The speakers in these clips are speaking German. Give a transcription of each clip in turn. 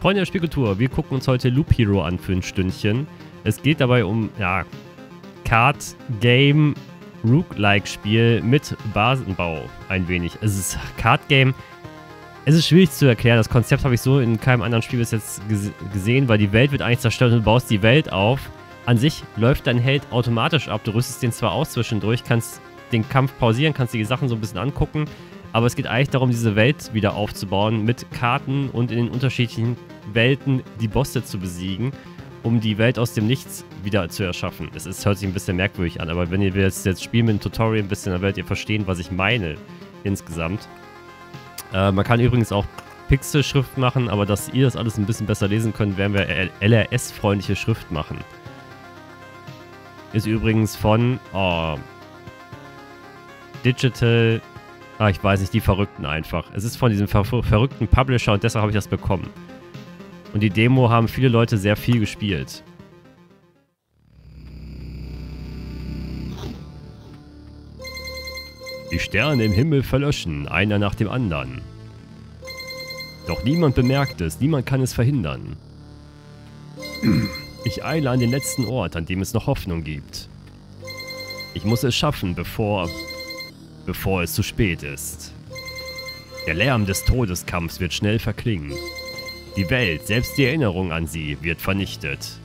Freunde der Spielkultur, wir gucken uns heute Loop Hero an für ein Stündchen. Es geht dabei um, ja, Card Game Rook-like Spiel mit Basenbau ein wenig. Es ist Card Game. Es ist schwierig zu erklären. Das Konzept habe ich so in keinem anderen Spiel bis jetzt gesehen, weil die Welt wird eigentlich zerstört und du baust die Welt auf. An sich läuft dein Held automatisch ab. Du rüstest den zwar aus zwischendurch, kannst den Kampf pausieren, kannst dir die Sachen so ein bisschen angucken, aber es geht eigentlich darum, diese Welt wieder aufzubauen mit Karten und in den unterschiedlichen Welten die Bosse zu besiegen, um die Welt aus dem Nichts wieder zu erschaffen. Es ist, hört sich ein bisschen merkwürdig an, aber wenn ihr jetzt, jetzt spielen mit dem Tutorial ein bisschen, dann werdet ihr verstehen, was ich meine insgesamt. Äh, man kann übrigens auch Pixelschrift machen, aber dass ihr das alles ein bisschen besser lesen könnt, werden wir LRS-freundliche Schrift machen. Ist übrigens von oh, Digital Ah, ich weiß nicht, die Verrückten einfach. Es ist von diesem ver verrückten Publisher und deshalb habe ich das bekommen. Und die Demo haben viele Leute sehr viel gespielt. Die Sterne im Himmel verlöschen, einer nach dem anderen. Doch niemand bemerkt es, niemand kann es verhindern. Ich eile an den letzten Ort, an dem es noch Hoffnung gibt. Ich muss es schaffen, bevor bevor es zu spät ist. Der Lärm des Todeskampfs wird schnell verklingen. Die Welt, selbst die Erinnerung an sie, wird vernichtet.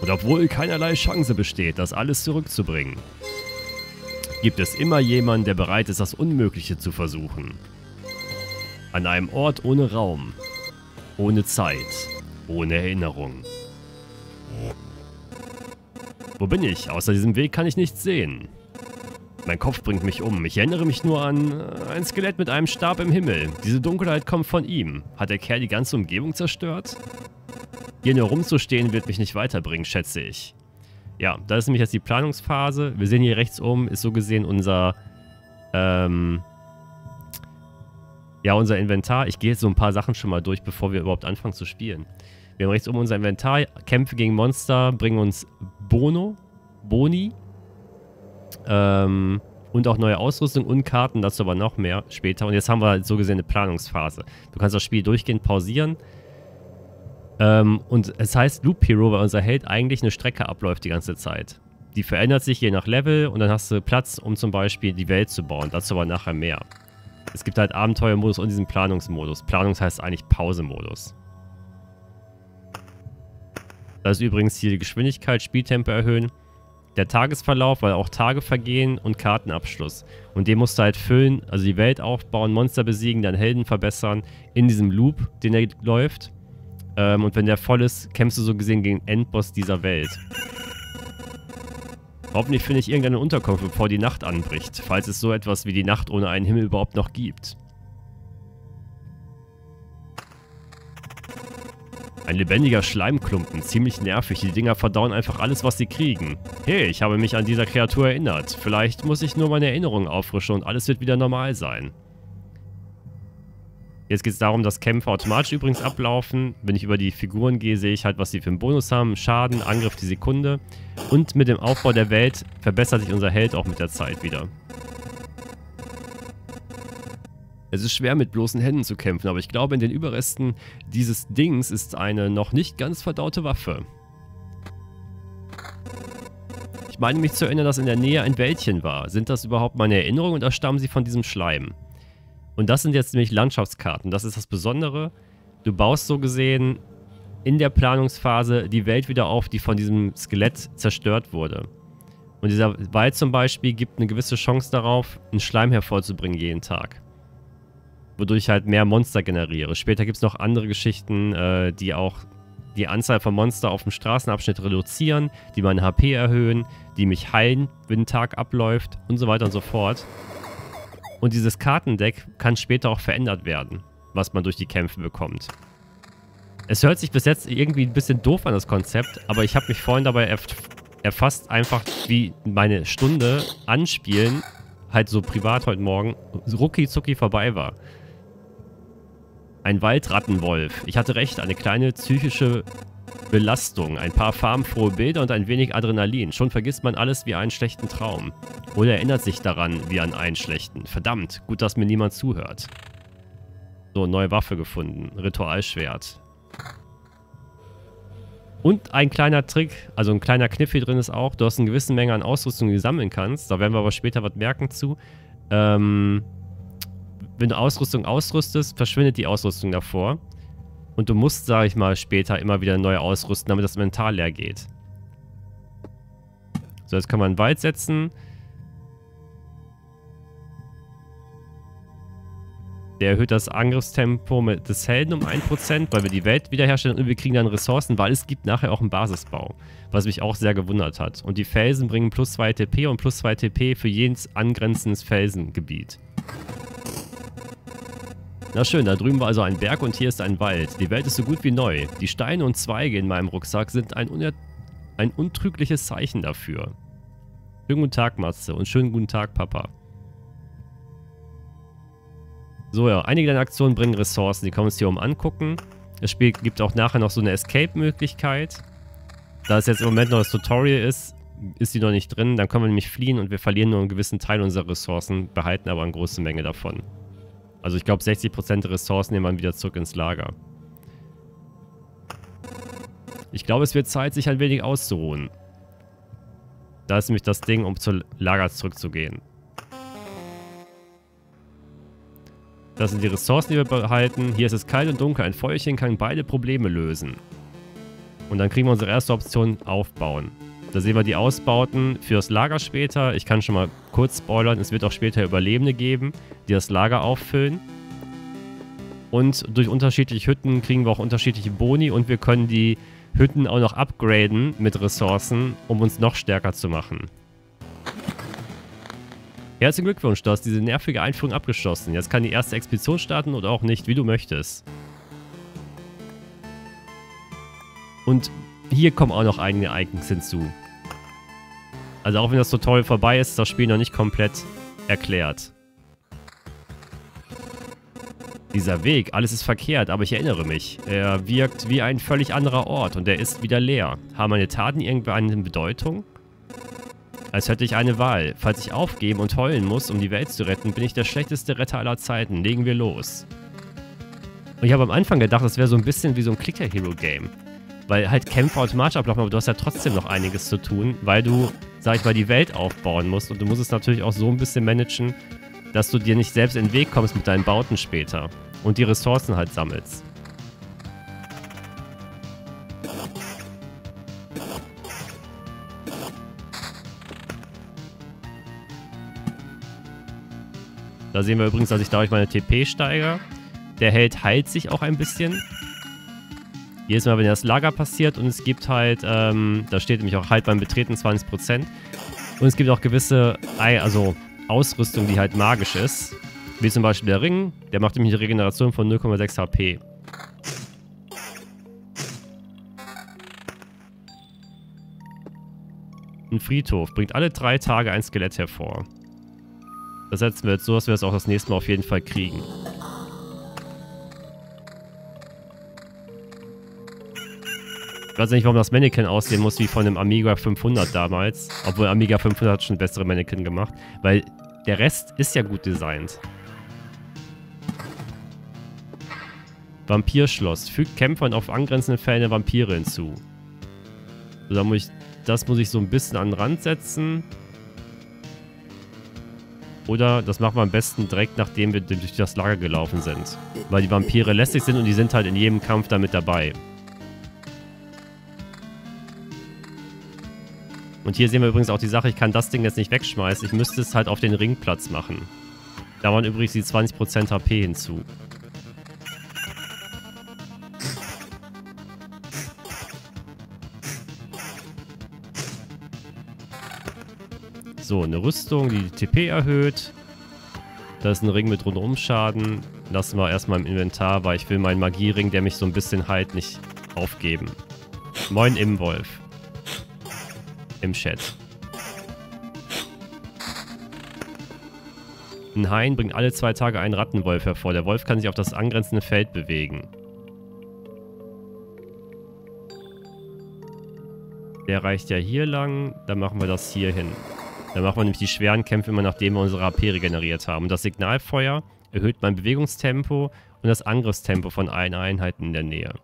Und obwohl keinerlei Chance besteht, das alles zurückzubringen, gibt es immer jemanden, der bereit ist, das Unmögliche zu versuchen. An einem Ort ohne Raum, ohne Zeit, ohne Erinnerung. Wo bin ich? Außer diesem Weg kann ich nichts sehen. Mein Kopf bringt mich um. Ich erinnere mich nur an äh, ein Skelett mit einem Stab im Himmel. Diese Dunkelheit kommt von ihm. Hat der Kerl die ganze Umgebung zerstört? Hier nur rumzustehen wird mich nicht weiterbringen, schätze ich. Ja, das ist nämlich jetzt die Planungsphase. Wir sehen hier rechts oben, ist so gesehen unser, ähm, ja, unser Inventar. Ich gehe jetzt so ein paar Sachen schon mal durch, bevor wir überhaupt anfangen zu spielen. Wir haben rechts oben unser Inventar. Kämpfe gegen Monster bringen uns Bono, Boni, ähm, und auch neue Ausrüstung und Karten, dazu aber noch mehr später. Und jetzt haben wir so gesehen eine Planungsphase. Du kannst das Spiel durchgehend pausieren. Ähm, und es heißt Loop Hero, weil unser Held eigentlich eine Strecke abläuft die ganze Zeit. Die verändert sich je nach Level und dann hast du Platz, um zum Beispiel die Welt zu bauen. Dazu aber nachher mehr. Es gibt halt Abenteuermodus und diesen Planungsmodus. Planungs heißt eigentlich Pausemodus. Das ist übrigens hier die Geschwindigkeit, Spieltempo erhöhen der Tagesverlauf, weil auch Tage vergehen und Kartenabschluss. Und den musst du halt füllen, also die Welt aufbauen, Monster besiegen, deinen Helden verbessern in diesem Loop, den er läuft. Ähm, und wenn der voll ist, kämpfst du so gesehen gegen Endboss dieser Welt. Hoffentlich finde ich irgendeine Unterkunft, bevor die Nacht anbricht, falls es so etwas wie die Nacht ohne einen Himmel überhaupt noch gibt. Ein lebendiger Schleimklumpen, ziemlich nervig. Die Dinger verdauen einfach alles, was sie kriegen. Hey, ich habe mich an dieser Kreatur erinnert. Vielleicht muss ich nur meine Erinnerungen auffrischen und alles wird wieder normal sein. Jetzt geht es darum, dass Kämpfe automatisch übrigens ablaufen. Wenn ich über die Figuren gehe, sehe ich halt, was sie für einen Bonus haben. Schaden, Angriff die Sekunde. Und mit dem Aufbau der Welt verbessert sich unser Held auch mit der Zeit wieder. Es ist schwer mit bloßen Händen zu kämpfen, aber ich glaube, in den Überresten dieses Dings ist eine noch nicht ganz verdaute Waffe. Ich meine mich zu erinnern, dass in der Nähe ein Wäldchen war. Sind das überhaupt meine Erinnerungen oder stammen sie von diesem Schleim? Und das sind jetzt nämlich Landschaftskarten. Das ist das Besondere. Du baust so gesehen in der Planungsphase die Welt wieder auf, die von diesem Skelett zerstört wurde. Und dieser Wald zum Beispiel gibt eine gewisse Chance darauf, einen Schleim hervorzubringen jeden Tag wodurch ich halt mehr Monster generiere. Später gibt es noch andere Geschichten, äh, die auch die Anzahl von Monster auf dem Straßenabschnitt reduzieren, die meine HP erhöhen, die mich heilen, wenn ein Tag abläuft und so weiter und so fort. Und dieses Kartendeck kann später auch verändert werden, was man durch die Kämpfe bekommt. Es hört sich bis jetzt irgendwie ein bisschen doof an, das Konzept, aber ich habe mich vorhin dabei erf erfasst, einfach wie meine Stunde anspielen, halt so privat heute Morgen, rucki zucki vorbei war. Ein Waldrattenwolf. Ich hatte recht, eine kleine psychische Belastung, ein paar farbenfrohe Bilder und ein wenig Adrenalin. Schon vergisst man alles wie einen schlechten Traum. Oder erinnert sich daran wie an einen schlechten. Verdammt, gut, dass mir niemand zuhört. So, neue Waffe gefunden. Ritualschwert. Und ein kleiner Trick, also ein kleiner Kniff hier drin ist auch, du hast eine gewisse Menge an Ausrüstung, die du sammeln kannst. Da werden wir aber später was merken zu. Ähm, wenn du Ausrüstung ausrüstest, verschwindet die Ausrüstung davor. Und du musst, sage ich mal, später immer wieder neu ausrüsten, damit das Inventar leer geht. So, jetzt kann man einen Wald setzen. Der erhöht das Angriffstempo des Helden um 1%, weil wir die Welt wiederherstellen und wir kriegen dann Ressourcen, weil es gibt nachher auch einen Basisbau. Was mich auch sehr gewundert hat. Und die Felsen bringen plus 2 TP und plus 2 TP für jedes angrenzendes Felsengebiet. Na schön, da drüben war also ein Berg und hier ist ein Wald. Die Welt ist so gut wie neu. Die Steine und Zweige in meinem Rucksack sind ein, ein untrügliches Zeichen dafür. Schönen guten Tag, Matze, und schönen guten Tag, Papa. So, ja, einige deiner Aktionen bringen Ressourcen, die können wir uns hier oben angucken. Das Spiel gibt auch nachher noch so eine Escape-Möglichkeit. Da es jetzt im Moment noch das Tutorial ist, ist die noch nicht drin. Dann können wir nämlich fliehen und wir verlieren nur einen gewissen Teil unserer Ressourcen, behalten aber eine große Menge davon. Also ich glaube 60% der Ressourcen nehmen wir wieder zurück ins Lager. Ich glaube, es wird Zeit, sich ein wenig auszuruhen. Da ist nämlich das Ding, um zum Lager zurückzugehen. Das sind die Ressourcen, die wir behalten. Hier ist es kalt und dunkel. Ein Feuerchen kann beide Probleme lösen. Und dann kriegen wir unsere erste Option aufbauen. Da sehen wir die Ausbauten fürs Lager später. Ich kann schon mal kurz spoilern, es wird auch später Überlebende geben, die das Lager auffüllen. Und durch unterschiedliche Hütten kriegen wir auch unterschiedliche Boni und wir können die Hütten auch noch upgraden mit Ressourcen, um uns noch stärker zu machen. Herzlichen Glückwunsch, du hast diese nervige Einführung abgeschlossen. Jetzt kann die erste Expedition starten oder auch nicht, wie du möchtest. Und hier kommen auch noch einige Icons hinzu. Also auch wenn das Tutorial vorbei ist, ist das Spiel noch nicht komplett erklärt. Dieser Weg, alles ist verkehrt, aber ich erinnere mich. Er wirkt wie ein völlig anderer Ort und er ist wieder leer. Haben meine Taten irgendeine Bedeutung? Als hätte ich eine Wahl. Falls ich aufgeben und heulen muss, um die Welt zu retten, bin ich der schlechteste Retter aller Zeiten. Legen wir los. Und ich habe am Anfang gedacht, das wäre so ein bisschen wie so ein Clicker-Hero-Game. Weil halt Kämpfe automatisch ablaufen, aber du hast ja trotzdem noch einiges zu tun, weil du, sag ich mal, die Welt aufbauen musst. Und du musst es natürlich auch so ein bisschen managen, dass du dir nicht selbst in den Weg kommst mit deinen Bauten später. Und die Ressourcen halt sammelst. Da sehen wir übrigens, dass ich dadurch meine TP steigere. Der Held heilt sich auch ein bisschen. Jedes Mal, wenn das Lager passiert und es gibt halt, ähm, da steht nämlich auch halt beim Betreten 20%. Und es gibt auch gewisse, also Ausrüstung, die halt magisch ist. Wie zum Beispiel der Ring, der macht nämlich eine Regeneration von 0,6 HP. Ein Friedhof bringt alle drei Tage ein Skelett hervor. Das setzen wir jetzt so, dass wir es auch das nächste Mal auf jeden Fall kriegen. Ich weiß nicht, warum das Mannequin aussehen muss wie von dem Amiga 500 damals. Obwohl Amiga 500 hat schon bessere Mannequin gemacht. Weil der Rest ist ja gut designt. Vampirschloss. Fügt Kämpfern auf angrenzenden Fällen Vampire hinzu. So, da muss ich, das muss ich so ein bisschen an den Rand setzen. Oder das machen wir am besten direkt, nachdem wir durch das Lager gelaufen sind. Weil die Vampire lästig sind und die sind halt in jedem Kampf damit dabei. Und hier sehen wir übrigens auch die Sache, ich kann das Ding jetzt nicht wegschmeißen. Ich müsste es halt auf den Ringplatz machen. Da waren übrigens die 20% HP hinzu. So, eine Rüstung, die die TP erhöht. Da ist ein Ring mit Rundumschaden. Lassen wir erstmal im Inventar, weil ich will meinen Magiering, der mich so ein bisschen halt nicht aufgeben. Moin Imwolf im Chat. Ein Hain bringt alle zwei Tage einen Rattenwolf hervor. Der Wolf kann sich auf das angrenzende Feld bewegen. Der reicht ja hier lang. Dann machen wir das hier hin. Dann machen wir nämlich die schweren Kämpfe immer, nachdem wir unsere AP regeneriert haben. Das Signalfeuer erhöht mein Bewegungstempo und das Angriffstempo von allen Einheiten in der Nähe.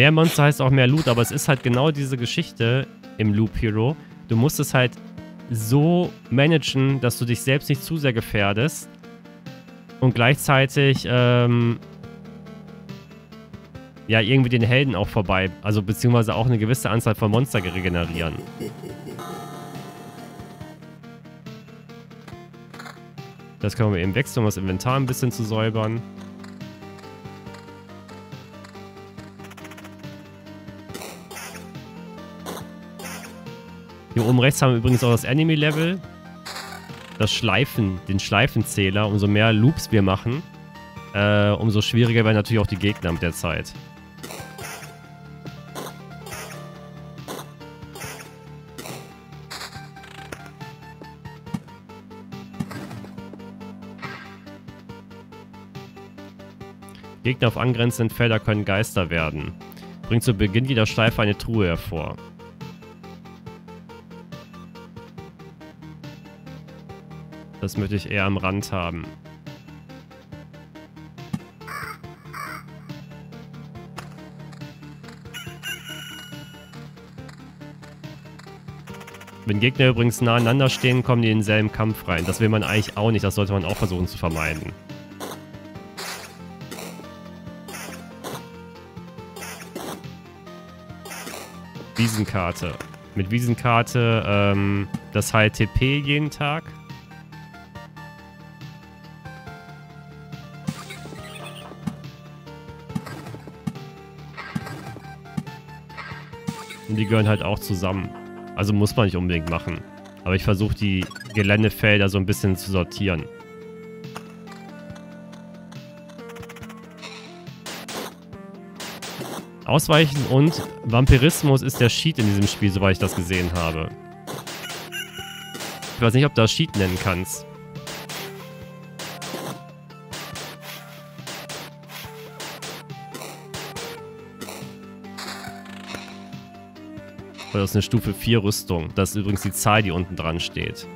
Mehr Monster heißt auch mehr Loot, aber es ist halt genau diese Geschichte im Loop Hero. Du musst es halt so managen, dass du dich selbst nicht zu sehr gefährdest und gleichzeitig ähm, ja irgendwie den Helden auch vorbei, also beziehungsweise auch eine gewisse Anzahl von Monster regenerieren. Das können wir eben wechseln, um das Inventar ein bisschen zu säubern. Hier oben rechts haben wir übrigens auch das Enemy-Level. Das Schleifen, den Schleifenzähler. Umso mehr Loops wir machen, äh, umso schwieriger werden natürlich auch die Gegner mit der Zeit. Gegner auf angrenzenden Felder können Geister werden. Bringt zu Beginn jeder Schleife eine Truhe hervor. Das möchte ich eher am Rand haben. Wenn Gegner übrigens nah aneinander stehen, kommen die in denselben Kampf rein. Das will man eigentlich auch nicht. Das sollte man auch versuchen zu vermeiden. Wiesenkarte. Mit Wiesenkarte, ähm, das heilt TP jeden Tag. Und die gehören halt auch zusammen. Also muss man nicht unbedingt machen. Aber ich versuche die Geländefelder so ein bisschen zu sortieren. Ausweichen und Vampirismus ist der Cheat in diesem Spiel, soweit ich das gesehen habe. Ich weiß nicht, ob du das Cheat nennen kannst. Weil das ist eine Stufe 4 Rüstung. Das ist übrigens die Zahl, die unten dran steht.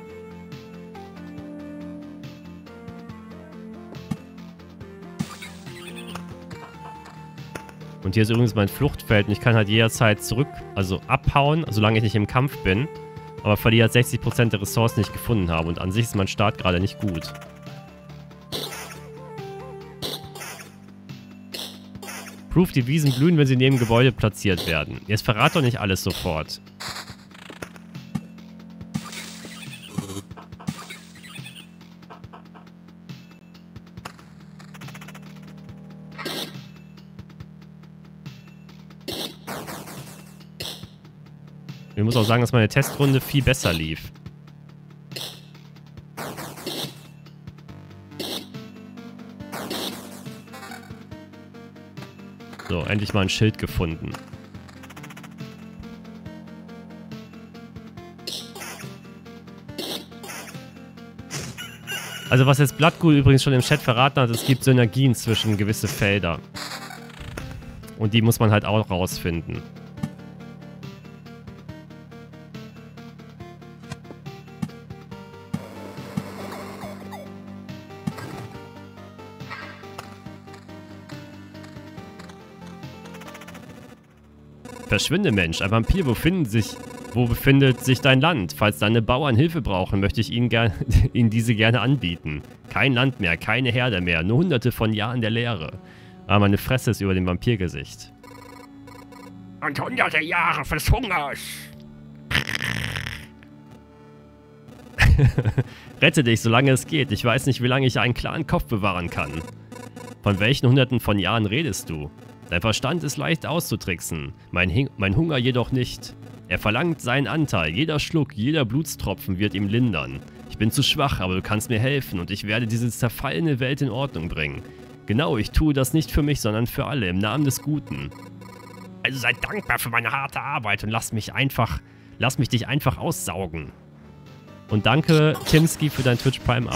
Und hier ist übrigens mein Fluchtfeld und ich kann halt jederzeit zurück, also abhauen, solange ich nicht im Kampf bin. Aber verliere halt 60% der Ressourcen, die ich gefunden habe. Und an sich ist mein Start gerade nicht gut. Proof, die Wiesen blühen, wenn sie neben Gebäude platziert werden. Jetzt verrat doch nicht alles sofort. Ich muss auch sagen, dass meine Testrunde viel besser lief. So, endlich mal ein Schild gefunden. Also was jetzt Bloodghoul übrigens schon im Chat verraten hat, es gibt Synergien zwischen gewisse Felder. Und die muss man halt auch rausfinden. Verschwinde, Mensch. Ein Vampir, wo finden sich... Wo befindet sich dein Land? Falls deine Bauern Hilfe brauchen, möchte ich ihnen, gern, ihnen diese gerne anbieten. Kein Land mehr, keine Herde mehr, nur hunderte von Jahren der Leere. Aber meine Fresse ist über dem Vampirgesicht. Und hunderte Jahre des Hungers. Rette dich, solange es geht. Ich weiß nicht, wie lange ich einen klaren Kopf bewahren kann. Von welchen hunderten von Jahren redest du? Dein Verstand ist leicht auszutricksen, mein, mein Hunger jedoch nicht. Er verlangt seinen Anteil, jeder Schluck, jeder Blutstropfen wird ihm lindern. Ich bin zu schwach, aber du kannst mir helfen und ich werde diese zerfallene Welt in Ordnung bringen. Genau, ich tue das nicht für mich, sondern für alle, im Namen des Guten. Also sei dankbar für meine harte Arbeit und lass mich einfach, lass mich dich einfach aussaugen. Und danke, Timski, für dein Twitch Prime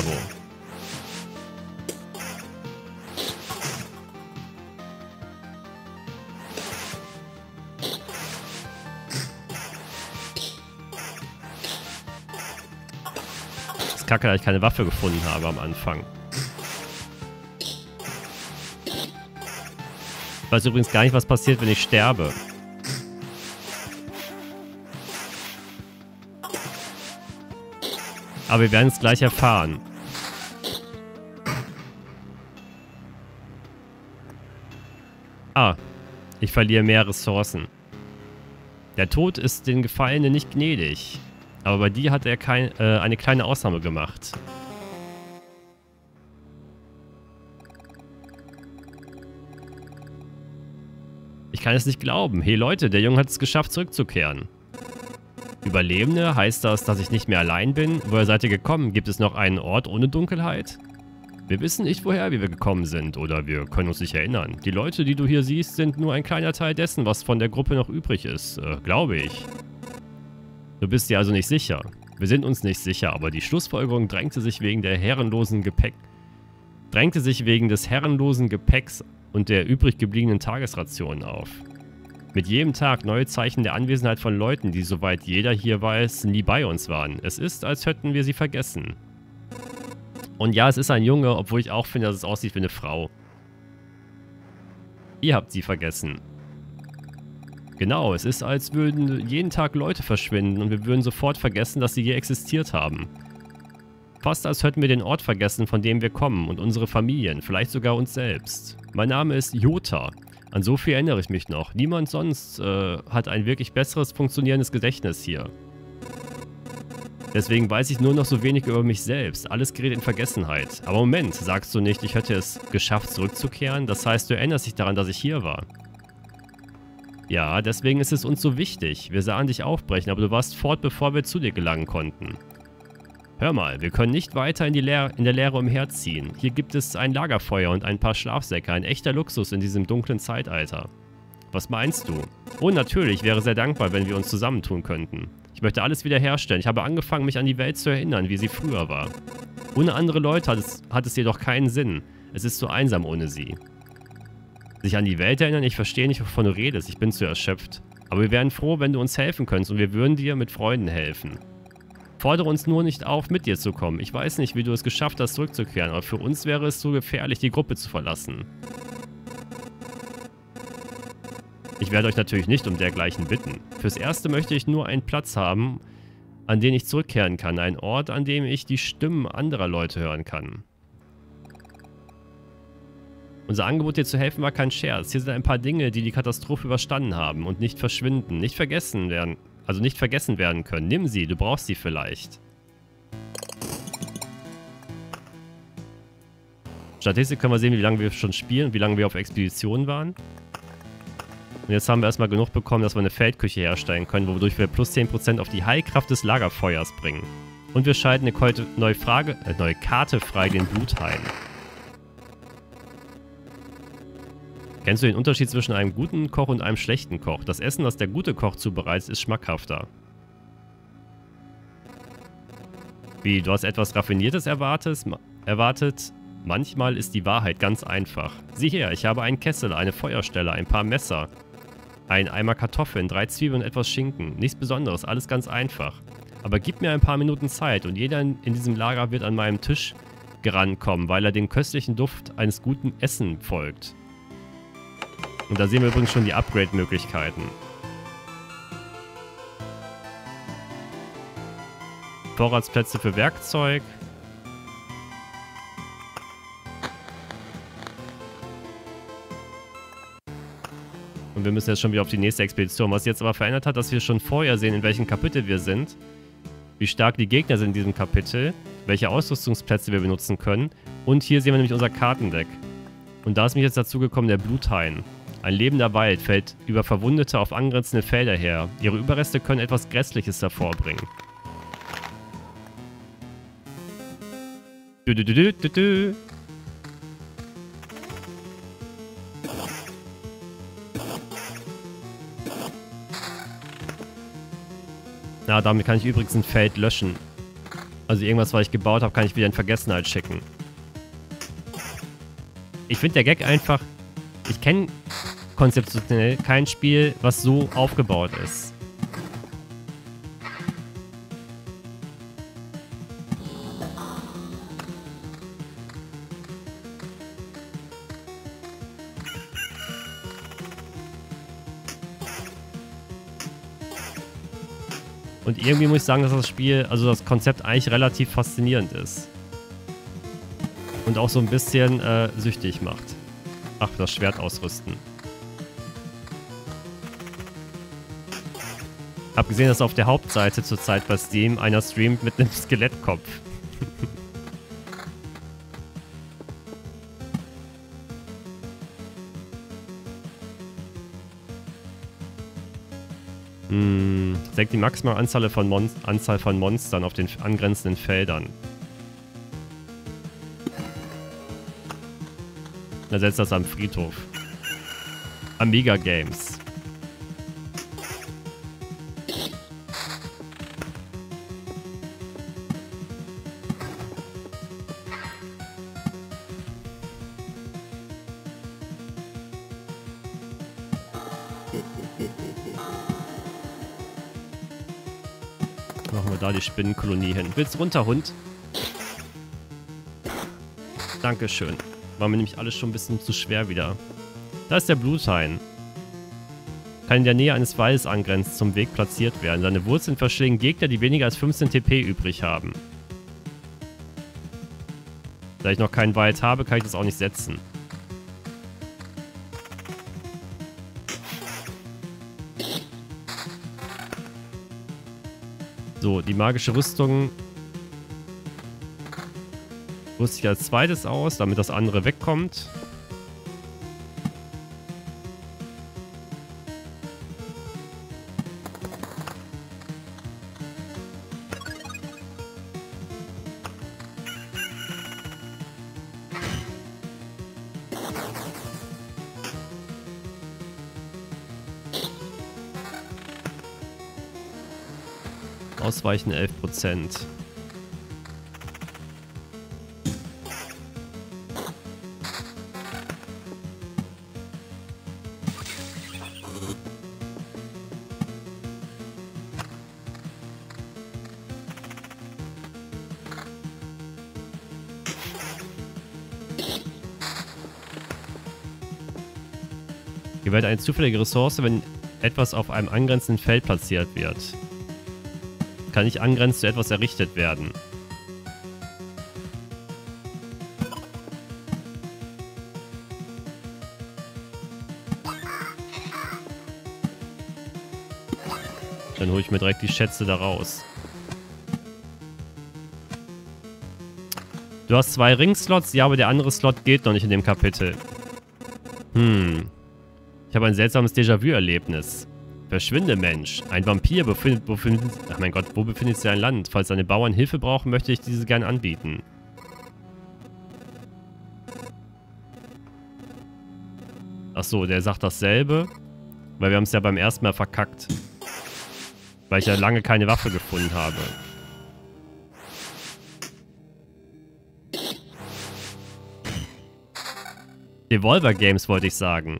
kacke, dass ich keine Waffe gefunden habe am Anfang. Ich weiß übrigens gar nicht, was passiert, wenn ich sterbe. Aber wir werden es gleich erfahren. Ah, ich verliere mehr Ressourcen. Der Tod ist den Gefallenen nicht gnädig. Aber bei dir hat er kein, äh, eine kleine Ausnahme gemacht. Ich kann es nicht glauben. Hey Leute, der Junge hat es geschafft, zurückzukehren. Überlebende, heißt das, dass ich nicht mehr allein bin? Woher seid ihr gekommen? Gibt es noch einen Ort ohne Dunkelheit? Wir wissen nicht, woher wir gekommen sind oder wir können uns nicht erinnern. Die Leute, die du hier siehst, sind nur ein kleiner Teil dessen, was von der Gruppe noch übrig ist, äh, glaube ich. Du bist dir also nicht sicher. Wir sind uns nicht sicher, aber die Schlussfolgerung drängte sich wegen der herrenlosen Gepäck drängte sich wegen des herrenlosen Gepäcks und der übrig gebliebenen Tagesrationen auf. Mit jedem Tag neue Zeichen der Anwesenheit von Leuten, die soweit jeder hier weiß, nie bei uns waren. Es ist, als hätten wir sie vergessen. Und ja, es ist ein Junge, obwohl ich auch finde, dass es aussieht wie eine Frau. Ihr habt sie vergessen. Genau, es ist, als würden jeden Tag Leute verschwinden und wir würden sofort vergessen, dass sie je existiert haben. Fast als hätten wir den Ort vergessen, von dem wir kommen und unsere Familien, vielleicht sogar uns selbst. Mein Name ist Jota. An so viel erinnere ich mich noch. Niemand sonst äh, hat ein wirklich besseres funktionierendes Gedächtnis hier. Deswegen weiß ich nur noch so wenig über mich selbst. Alles gerät in Vergessenheit. Aber Moment, sagst du nicht, ich hätte es geschafft zurückzukehren? Das heißt, du erinnerst dich daran, dass ich hier war. Ja, deswegen ist es uns so wichtig. Wir sahen dich aufbrechen, aber du warst fort, bevor wir zu dir gelangen konnten. Hör mal, wir können nicht weiter in, in der Leere umherziehen. Hier gibt es ein Lagerfeuer und ein paar Schlafsäcke, ein echter Luxus in diesem dunklen Zeitalter. Was meinst du? Oh, natürlich, wäre sehr dankbar, wenn wir uns zusammentun könnten. Ich möchte alles wiederherstellen. Ich habe angefangen, mich an die Welt zu erinnern, wie sie früher war. Ohne andere Leute hat es, hat es jedoch keinen Sinn. Es ist so einsam ohne sie. Sich an die Welt erinnern? Ich verstehe nicht, wovon du redest. Ich bin zu erschöpft. Aber wir wären froh, wenn du uns helfen könntest und wir würden dir mit Freunden helfen. Fordere uns nur nicht auf, mit dir zu kommen. Ich weiß nicht, wie du es geschafft hast, zurückzukehren, aber für uns wäre es so gefährlich, die Gruppe zu verlassen. Ich werde euch natürlich nicht um dergleichen bitten. Fürs Erste möchte ich nur einen Platz haben, an den ich zurückkehren kann. Ein Ort, an dem ich die Stimmen anderer Leute hören kann. Unser Angebot dir zu helfen war kein Scherz. Hier sind ein paar Dinge, die die Katastrophe überstanden haben und nicht verschwinden, nicht vergessen werden, also nicht vergessen werden können. Nimm sie, du brauchst sie vielleicht. Statistik können wir sehen, wie lange wir schon spielen, wie lange wir auf Expeditionen waren. Und jetzt haben wir erstmal genug bekommen, dass wir eine Feldküche herstellen können, wodurch wir plus 10% auf die Heilkraft des Lagerfeuers bringen. Und wir schalten eine neue, Frage, äh, neue Karte frei, den Bluthain. Kennst du den Unterschied zwischen einem guten Koch und einem schlechten Koch? Das Essen, das der gute Koch zubereitet, ist schmackhafter. Wie, du hast etwas Raffiniertes erwartet? erwartet? Manchmal ist die Wahrheit ganz einfach. Sieh her, ich habe einen Kessel, eine Feuerstelle, ein paar Messer, ein Eimer Kartoffeln, drei Zwiebeln und etwas Schinken. Nichts Besonderes, alles ganz einfach. Aber gib mir ein paar Minuten Zeit und jeder in diesem Lager wird an meinem Tisch gerankommen, weil er den köstlichen Duft eines guten Essen folgt. Und da sehen wir übrigens schon die Upgrade-Möglichkeiten. Vorratsplätze für Werkzeug. Und wir müssen jetzt schon wieder auf die nächste Expedition. Was jetzt aber verändert hat, dass wir schon vorher sehen, in welchem Kapitel wir sind. Wie stark die Gegner sind in diesem Kapitel. Welche Ausrüstungsplätze wir benutzen können. Und hier sehen wir nämlich unser Kartendeck. Und da ist mich jetzt dazu gekommen, der Bluthain. Ein lebender Wald fällt über Verwundete auf angrenzende Felder her. Ihre Überreste können etwas Grässliches hervorbringen. Du, du, du, du, du, du. Na, damit kann ich übrigens ein Feld löschen. Also irgendwas, was ich gebaut habe, kann ich wieder in Vergessenheit schicken. Ich finde der Gag einfach... Ich kenne konzeptionell kein Spiel, was so aufgebaut ist. Und irgendwie muss ich sagen, dass das Spiel, also das Konzept eigentlich relativ faszinierend ist. Und auch so ein bisschen äh, süchtig macht. Ach, das Schwert ausrüsten. Hab gesehen, dass auf der Hauptseite zurzeit bei Steam einer streamt mit einem Skelettkopf. hm, senkt die maximale Anzahl von, Mon Anzahl von Monstern auf den angrenzenden Feldern. Er setzt das am Friedhof. Amiga Games. Die Spinnenkolonie hin. Willst runter, Hund? Dankeschön. War mir nämlich alles schon ein bisschen zu schwer wieder. Da ist der Bluthain. Kann in der Nähe eines Waldes angrenzend zum Weg platziert werden. Seine Wurzeln verschlingen Gegner, die weniger als 15 TP übrig haben. Da ich noch keinen Wald habe, kann ich das auch nicht setzen. So, die magische Rüstung rüste ich als zweites aus, damit das andere wegkommt. Ausweichen 11%. Gewählt eine zufällige Ressource, wenn etwas auf einem angrenzenden Feld platziert wird. Kann nicht angrenzend zu etwas errichtet werden. Dann hole ich mir direkt die Schätze da raus. Du hast zwei Ringslots, ja, aber der andere Slot geht noch nicht in dem Kapitel. Hm. Ich habe ein seltsames Déjà-vu-Erlebnis. Verschwinde, Mensch. Ein Vampir befindet, befindet... Ach mein Gott, wo befindet sich ein Land? Falls seine Bauern Hilfe brauchen, möchte ich diese gern anbieten. Ach so, der sagt dasselbe. Weil wir haben es ja beim ersten Mal verkackt. Weil ich ja lange keine Waffe gefunden habe. Devolver Games wollte ich sagen.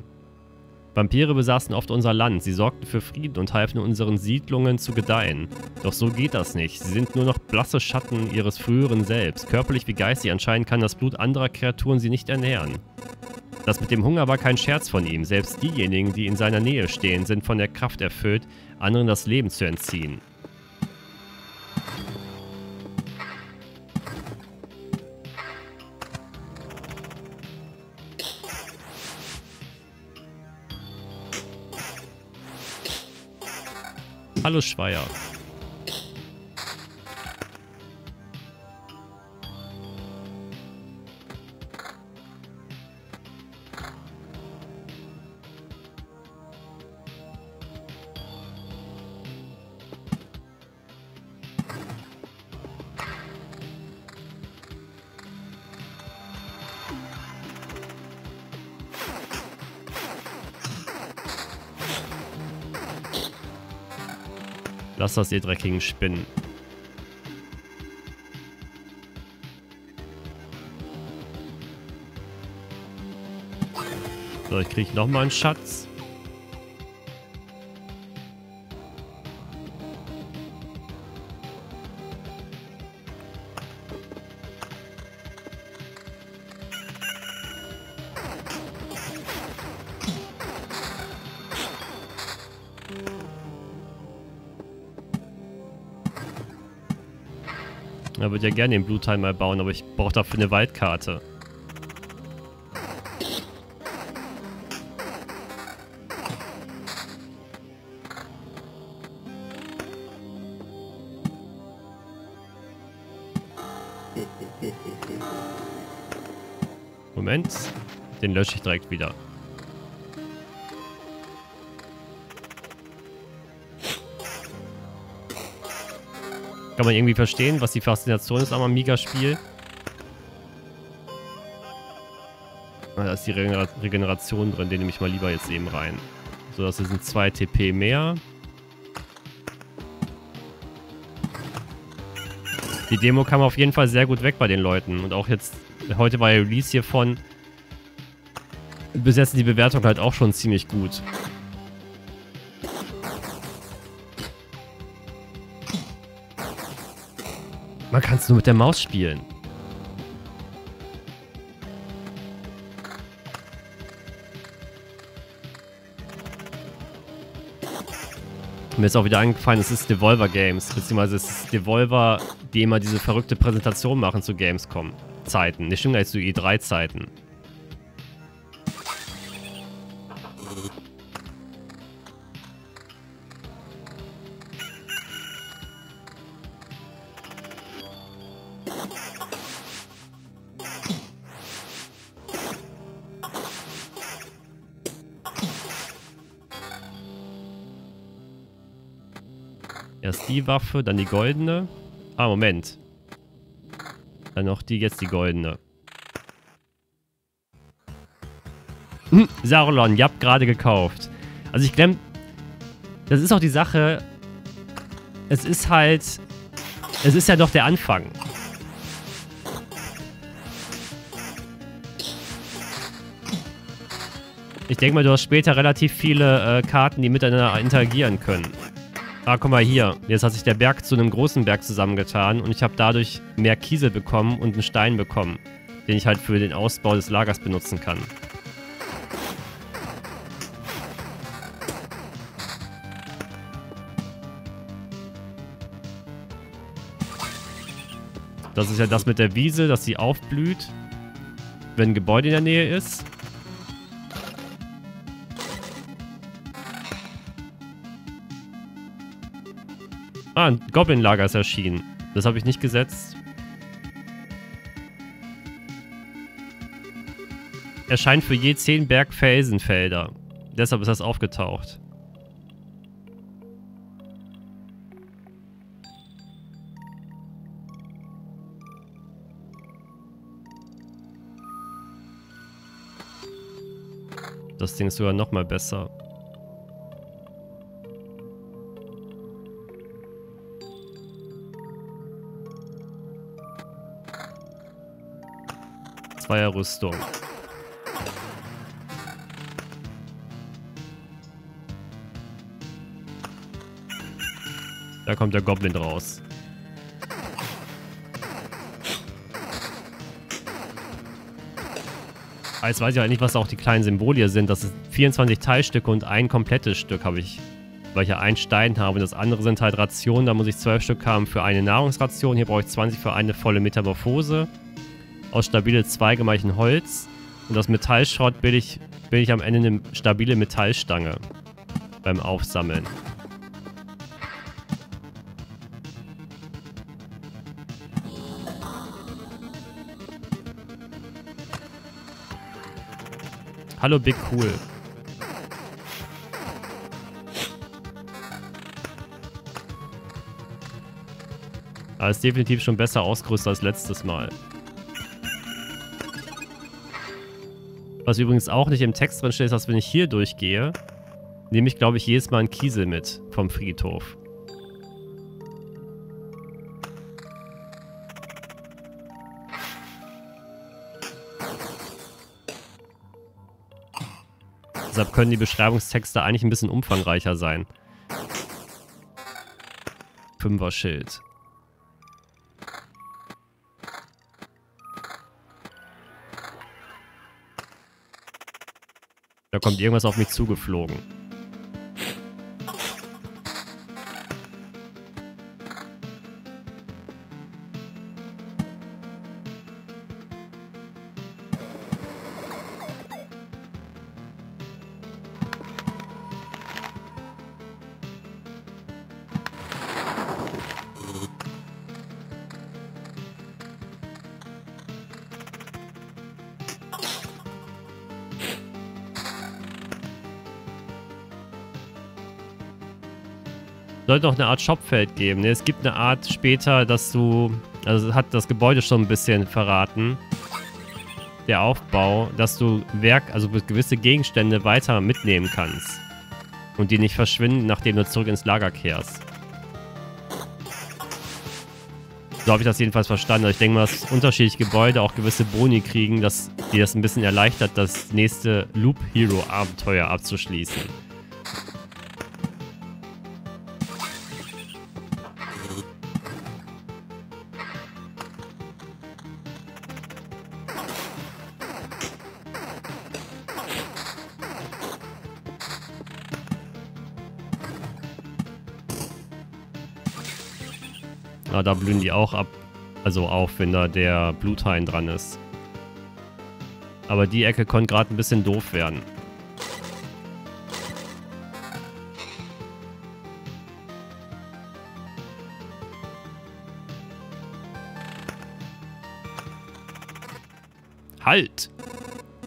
Vampire besaßen oft unser Land, sie sorgten für Frieden und halfen unseren Siedlungen zu gedeihen. Doch so geht das nicht, sie sind nur noch blasse Schatten ihres früheren Selbst. Körperlich wie geistig anscheinend kann das Blut anderer Kreaturen sie nicht ernähren. Das mit dem Hunger war kein Scherz von ihm, selbst diejenigen, die in seiner Nähe stehen, sind von der Kraft erfüllt, anderen das Leben zu entziehen. Hallo Schweier. Lass das, ihr dreckigen Spinnen. So, ich kriege nochmal einen Schatz. Er würde ja gerne den Blue Time mal bauen, aber ich brauche dafür eine Waldkarte. Moment. Den lösche ich direkt wieder. Kann man irgendwie verstehen, was die Faszination ist am Amiga-Spiel. Ah, da ist die Regener Regeneration drin, den nehme ich mal lieber jetzt eben rein. So, das sind 2 TP mehr. Die Demo kam auf jeden Fall sehr gut weg bei den Leuten. Und auch jetzt, heute war ja Release hiervon. Bis jetzt die Bewertung halt auch schon ziemlich gut. Man kann es nur mit der Maus spielen. Mir ist auch wieder eingefallen, es ist Devolver Games, beziehungsweise es ist Devolver, die immer diese verrückte Präsentation machen zu Gamescom-Zeiten. Nicht stimmt, als zu E3-Zeiten. Die Waffe, dann die goldene. Ah, Moment. Dann noch die, jetzt die goldene. Hm, Sarlon, ihr habt gerade gekauft. Also ich glaube, das ist auch die Sache. Es ist halt, es ist ja doch der Anfang. Ich denke mal, du hast später relativ viele äh, Karten, die miteinander interagieren können. Ah, guck mal hier. Jetzt hat sich der Berg zu einem großen Berg zusammengetan und ich habe dadurch mehr Kiesel bekommen und einen Stein bekommen, den ich halt für den Ausbau des Lagers benutzen kann. Das ist ja das mit der Wiese, dass sie aufblüht, wenn ein Gebäude in der Nähe ist. Ah, ein Goblin-Lager ist erschienen. Das habe ich nicht gesetzt. Erscheint für je 10 Bergfelsenfelder. Deshalb ist das aufgetaucht. Das Ding ist sogar noch mal besser. Zweierrüstung. Da kommt der Goblin raus. Ah, jetzt weiß ich halt nicht, was auch die kleinen Symbole hier sind. Das sind 24 Teilstücke und ein komplettes Stück habe ich. Weil ich ja einen Stein habe. Und das andere sind halt Rationen. Da muss ich 12 Stück haben für eine Nahrungsration. Hier brauche ich 20 für eine volle Metamorphose aus stabile Zweigemeichen Holz. Und aus Metallschrott bilde ich, bilde ich am Ende eine stabile Metallstange beim Aufsammeln. Hallo Big Cool. Aber ist definitiv schon besser ausgerüstet als letztes Mal. Was übrigens auch nicht im Text drin steht, ist, dass wenn ich hier durchgehe, nehme ich, glaube ich, jedes Mal einen Kiesel mit vom Friedhof. Deshalb können die Beschreibungstexte eigentlich ein bisschen umfangreicher sein. Fünfer Schild. Da kommt irgendwas auf mich zugeflogen. Sollte noch eine Art Shopfeld geben. Ne? Es gibt eine Art später, dass du... Also hat das Gebäude schon ein bisschen verraten. Der Aufbau, dass du Werk, also gewisse Gegenstände weiter mitnehmen kannst. Und die nicht verschwinden, nachdem du zurück ins Lager kehrst. So habe ich das jedenfalls verstanden. Also ich denke mal, dass unterschiedliche Gebäude auch gewisse Boni kriegen, dass die das ein bisschen erleichtert, das nächste Loop Hero Abenteuer abzuschließen. Ah, da blühen die auch ab. Also auf, wenn da der Bluthain dran ist. Aber die Ecke konnte gerade ein bisschen doof werden. Halt!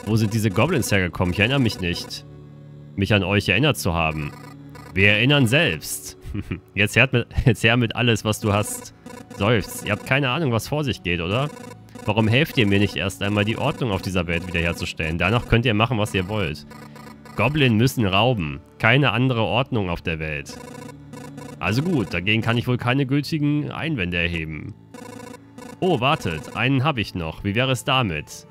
Wo sind diese Goblins hergekommen? Ich erinnere mich nicht. Mich an euch erinnert zu haben. Wir erinnern selbst. Jetzt her, mit, jetzt her mit alles, was du hast. Seufzt. Ihr habt keine Ahnung, was vor sich geht, oder? Warum helft ihr mir nicht erst einmal, die Ordnung auf dieser Welt wiederherzustellen? Danach könnt ihr machen, was ihr wollt. Goblin müssen rauben. Keine andere Ordnung auf der Welt. Also gut, dagegen kann ich wohl keine gültigen Einwände erheben. Oh, wartet. Einen habe ich noch. Wie wäre es damit?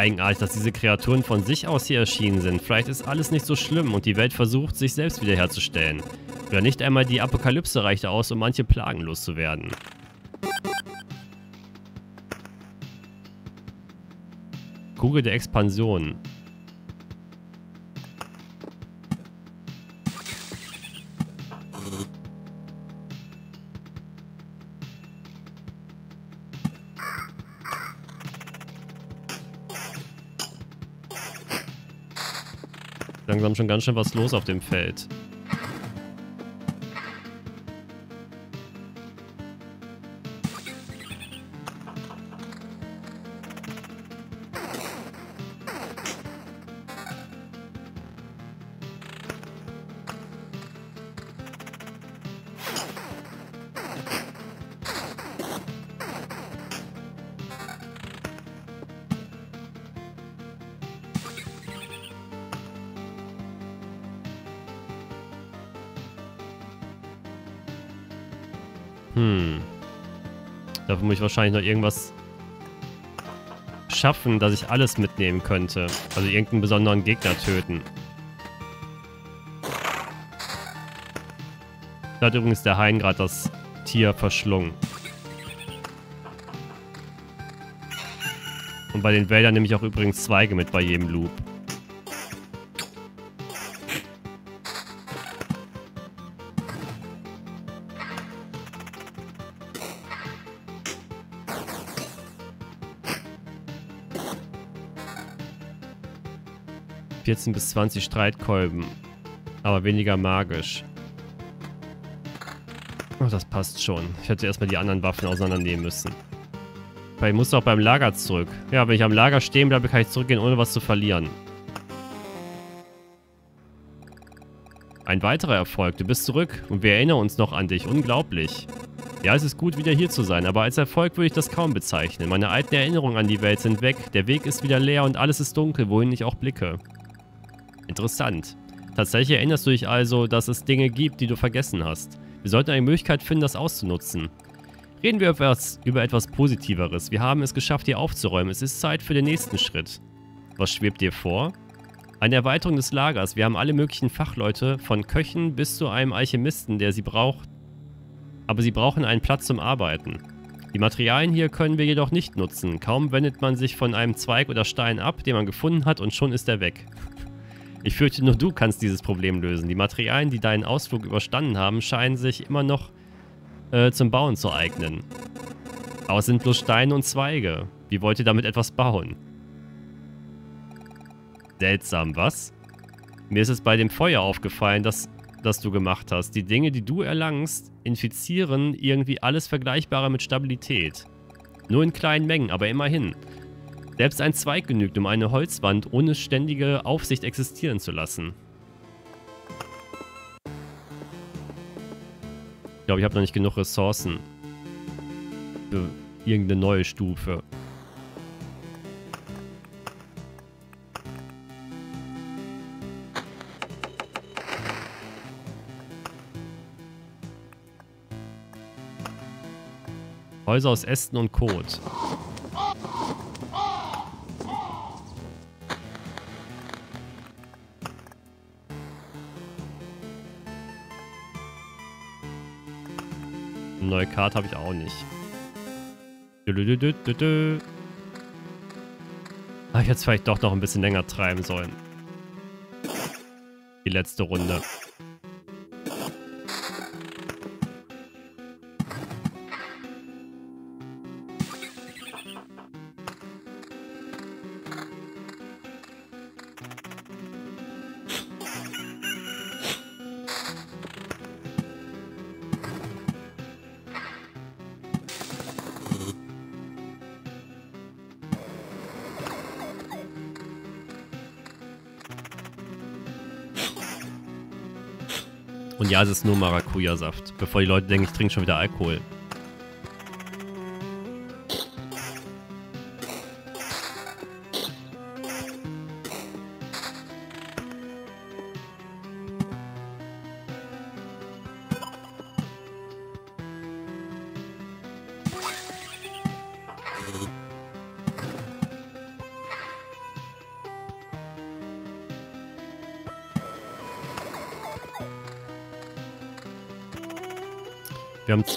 Eigenartig, dass diese Kreaturen von sich aus hier erschienen sind. Vielleicht ist alles nicht so schlimm und die Welt versucht, sich selbst wiederherzustellen. Oder nicht einmal die Apokalypse reicht aus, um manche Plagen loszuwerden. Kugel der Expansion. Schon ganz schön was los auf dem Feld. Wahrscheinlich noch irgendwas schaffen, dass ich alles mitnehmen könnte. Also irgendeinen besonderen Gegner töten. Da hat übrigens der Hain gerade das Tier verschlungen. Und bei den Wäldern nehme ich auch übrigens Zweige mit bei jedem Loop. 14 bis 20 Streitkolben. Aber weniger magisch. Oh, das passt schon. Ich hätte erstmal die anderen Waffen auseinandernehmen müssen. Weil ich muss auch beim Lager zurück. Ja, wenn ich am Lager stehen bleibe, kann ich zurückgehen, ohne was zu verlieren. Ein weiterer Erfolg. Du bist zurück und wir erinnern uns noch an dich. Unglaublich. Ja, es ist gut, wieder hier zu sein, aber als Erfolg würde ich das kaum bezeichnen. Meine alten Erinnerungen an die Welt sind weg, der Weg ist wieder leer und alles ist dunkel, wohin ich auch blicke. Interessant. Tatsächlich erinnerst du dich also, dass es Dinge gibt, die du vergessen hast. Wir sollten eine Möglichkeit finden, das auszunutzen. Reden wir etwas, über etwas Positiveres. Wir haben es geschafft, hier aufzuräumen. Es ist Zeit für den nächsten Schritt. Was schwebt dir vor? Eine Erweiterung des Lagers. Wir haben alle möglichen Fachleute, von Köchen bis zu einem Alchemisten, der sie braucht. Aber sie brauchen einen Platz zum Arbeiten. Die Materialien hier können wir jedoch nicht nutzen. Kaum wendet man sich von einem Zweig oder Stein ab, den man gefunden hat, und schon ist er weg. Ich fürchte, nur du kannst dieses Problem lösen. Die Materialien, die deinen Ausflug überstanden haben, scheinen sich immer noch äh, zum Bauen zu eignen. Aber es sind bloß Steine und Zweige. Wie wollt ihr damit etwas bauen? Seltsam, was? Mir ist es bei dem Feuer aufgefallen, dass, das du gemacht hast. Die Dinge, die du erlangst, infizieren irgendwie alles Vergleichbare mit Stabilität. Nur in kleinen Mengen, aber immerhin. Selbst ein Zweig genügt, um eine Holzwand ohne ständige Aufsicht existieren zu lassen. Ich glaube, ich habe noch nicht genug Ressourcen. Für irgendeine neue Stufe. Häuser aus Ästen und Kot. Neue Karte habe ich auch nicht. Ah, ich es vielleicht doch noch ein bisschen länger treiben sollen. Die letzte Runde. Ja, es ist nur Maracuja-Saft. Bevor die Leute denken, ich trinke schon wieder Alkohol.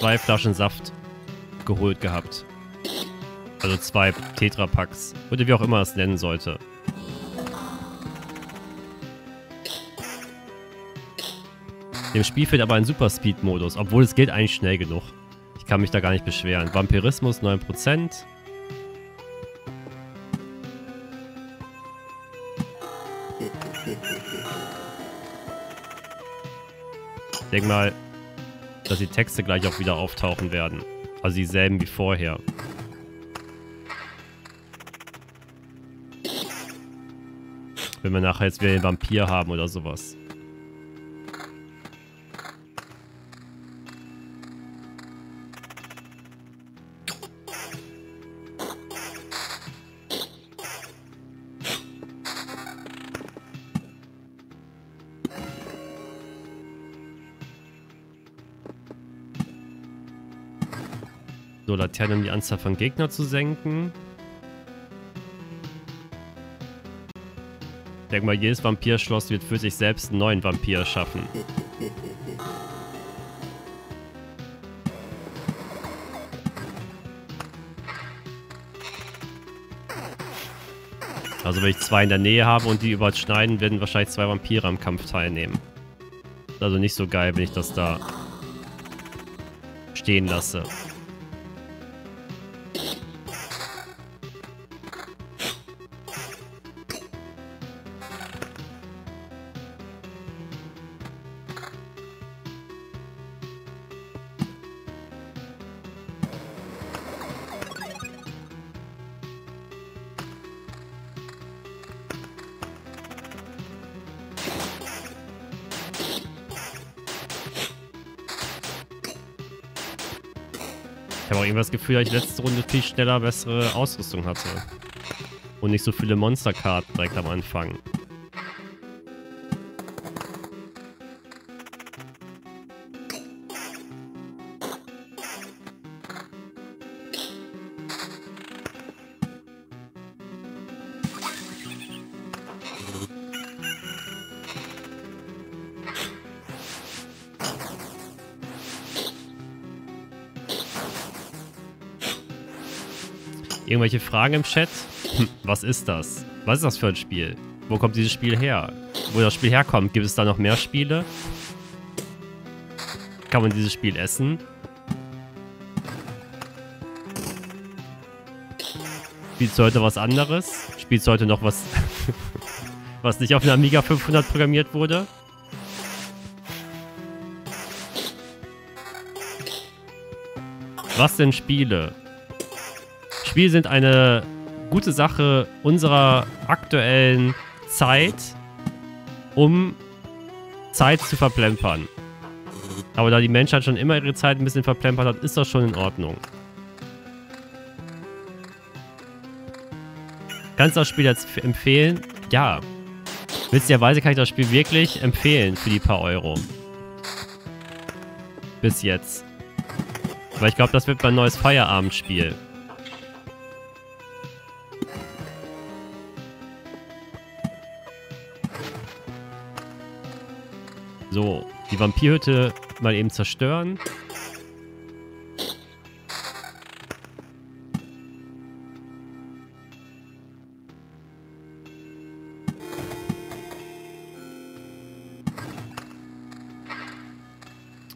Zwei Flaschen Saft geholt gehabt. Also zwei Tetrapacks. Oder wie auch immer es nennen sollte. Dem Spiel fehlt aber ein Super Speed Modus, obwohl es geht eigentlich schnell genug. Ich kann mich da gar nicht beschweren. Vampirismus 9%. Ich denke mal, dass die Texte gleich auch wieder auftauchen werden. Also dieselben wie vorher. Wenn wir nachher jetzt wieder den Vampir haben oder sowas. Laterne, um die Anzahl von Gegnern zu senken. Ich denke mal, jedes Vampirschloss wird für sich selbst einen neuen Vampir schaffen. Also wenn ich zwei in der Nähe habe und die überschneiden, werden wahrscheinlich zwei Vampire am Kampf teilnehmen. Also nicht so geil, wenn ich das da stehen lasse. Ich habe auch irgendwie das Gefühl, dass ich letzte Runde viel schneller bessere Ausrüstung hatte. Und nicht so viele Monsterkarten direkt am Anfang. Irgendwelche Fragen im Chat? Hm, was ist das? Was ist das für ein Spiel? Wo kommt dieses Spiel her? Wo das Spiel herkommt, gibt es da noch mehr Spiele? Kann man dieses Spiel essen? Spielst du heute was anderes? Spielst du heute noch was, was nicht auf einer Amiga 500 programmiert wurde? Was denn Spiele? Spiele sind eine gute Sache unserer aktuellen Zeit, um Zeit zu verplempern. Aber da die Menschheit schon immer ihre Zeit ein bisschen verplempert hat, ist das schon in Ordnung. Kannst du das Spiel jetzt empfehlen? Ja. Witzigerweise kann ich das Spiel wirklich empfehlen für die paar Euro. Bis jetzt. Weil ich glaube, das wird mein neues Feierabendspiel. So, die Vampirhütte mal eben zerstören.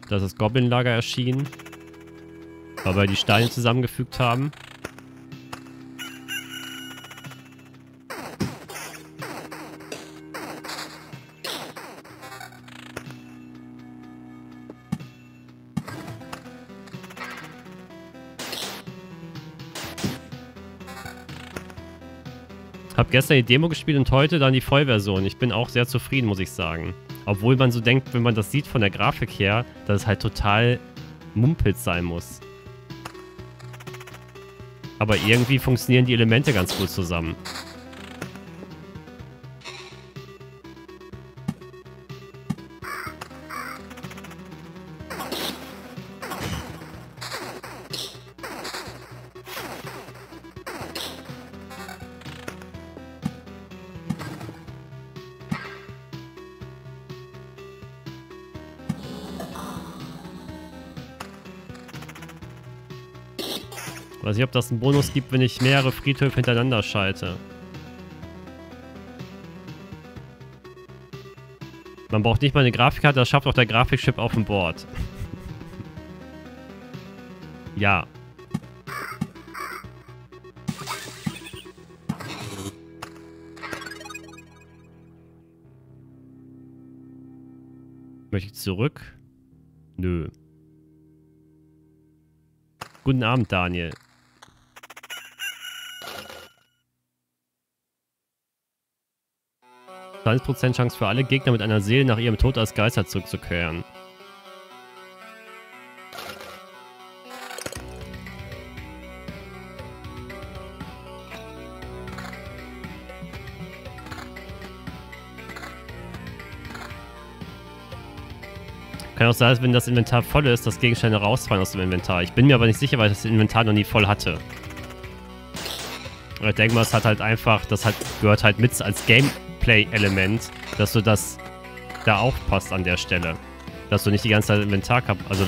Da ist das Goblin-Lager erschienen. Weil wir die Steine zusammengefügt haben. Hab gestern die Demo gespielt und heute dann die Vollversion. Ich bin auch sehr zufrieden, muss ich sagen. Obwohl man so denkt, wenn man das sieht von der Grafik her, dass es halt total Mumpels sein muss. Aber irgendwie funktionieren die Elemente ganz gut zusammen. Nicht, ob das einen Bonus gibt, wenn ich mehrere Friedhöfe hintereinander schalte. Man braucht nicht mal eine Grafikkarte, das schafft auch der Grafikchip auf dem Board. ja. Möchte ich zurück? Nö. Guten Abend, Daniel. Prozent Chance für alle Gegner mit einer Seele nach ihrem Tod als Geister zurückzukehren. Kann auch sein, wenn das Inventar voll ist, dass Gegenstände rausfallen aus dem Inventar. Ich bin mir aber nicht sicher, weil ich das Inventar noch nie voll hatte. Ich denke mal, es hat halt einfach, das hat, gehört halt mit als Game Gameplay-Element, dass du das da aufpasst an der Stelle. Dass du nicht die ganze Zeit Inventar kaputt, also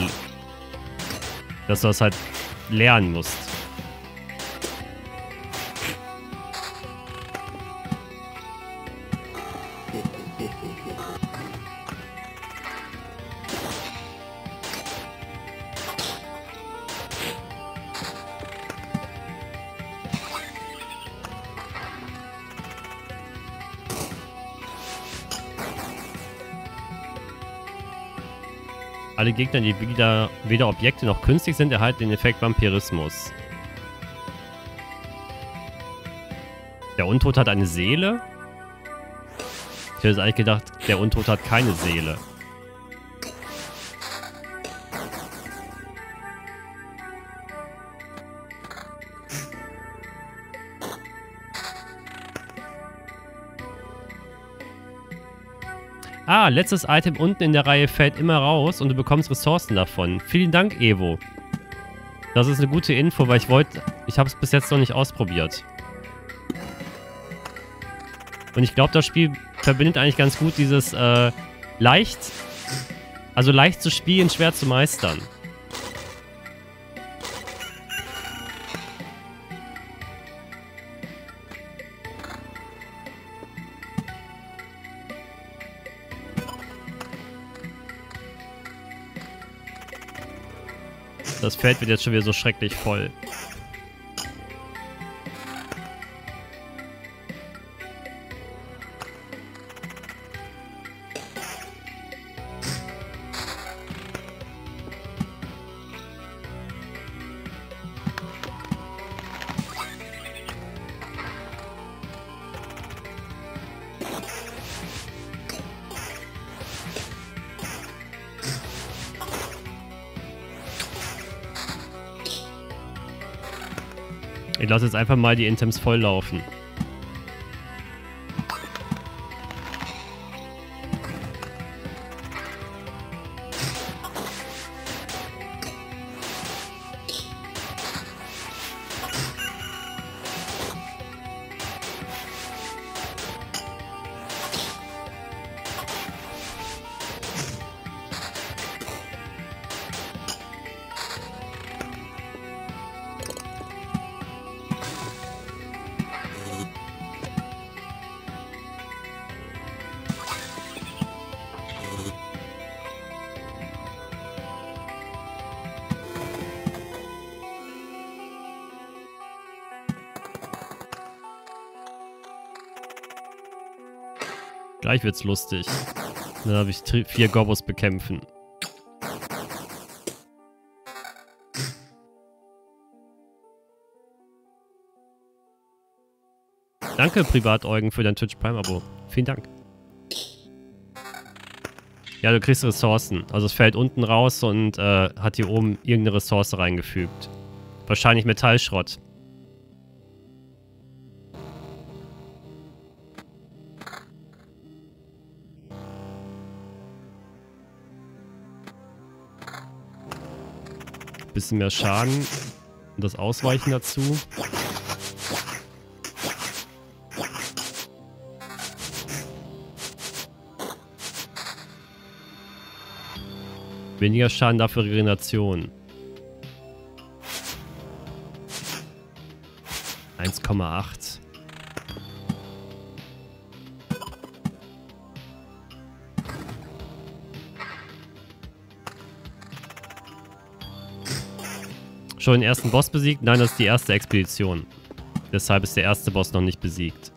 dass du das halt lernen musst. Alle Gegner, die weder, weder Objekte noch künstlich sind, erhalten den Effekt Vampirismus. Der Untot hat eine Seele? Ich hätte eigentlich gedacht, der Untot hat keine Seele. Ah, letztes Item unten in der Reihe fällt immer raus und du bekommst Ressourcen davon. Vielen Dank, Evo. Das ist eine gute Info, weil ich wollte... Ich habe es bis jetzt noch nicht ausprobiert. Und ich glaube, das Spiel verbindet eigentlich ganz gut dieses äh, leicht... Also leicht zu spielen, schwer zu meistern. Das Feld wird jetzt schon wieder so schrecklich voll. Lasse jetzt einfach mal die Intems volllaufen. Gleich wird's lustig. Dann habe ich vier Gobos bekämpfen. Danke, Privateugen, für dein Twitch Prime-Abo. Vielen Dank. Ja, du kriegst Ressourcen. Also es fällt unten raus und äh, hat hier oben irgendeine Ressource reingefügt. Wahrscheinlich Metallschrott. Bisschen mehr Schaden. Und das Ausweichen dazu. Weniger Schaden, dafür Regeneration. 1,8. Schon den ersten Boss besiegt? Nein, das ist die erste Expedition. Deshalb ist der erste Boss noch nicht besiegt.